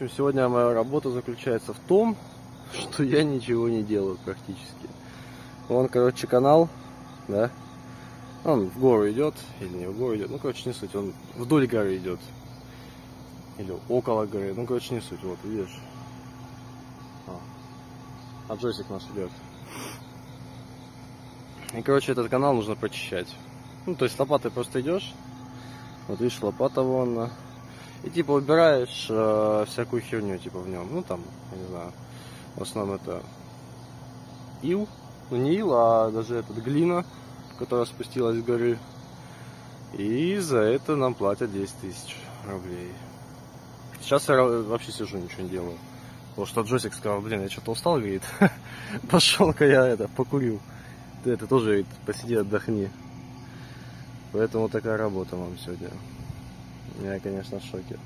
общем, сегодня моя работа заключается в том, что я ничего не делаю практически. Вон, короче, канал, да, он в гору идет, или не в гору идет, ну, короче, не суть, он вдоль горы идет. Или около горы, ну, короче, не суть, вот, видишь. А, а наш идет. И, короче, этот канал нужно прочищать. Ну, то есть лопатой просто идешь, вот видишь, лопата вон, и типа убираешь э, всякую херню типа в нем. Ну там, не знаю, в основном это ил, ну не ил, а даже этот глина, которая спустилась с горы. И за это нам платят 10 тысяч рублей. Сейчас я вообще сижу, ничего не делаю. Потому что Джосик сказал, блин, я что-то устал, говорит. Пошел-ка я это, покурил. Ты это тоже, говорит, посиди, отдохни. Поэтому такая работа вам сегодня. Я, конечно, в шоке.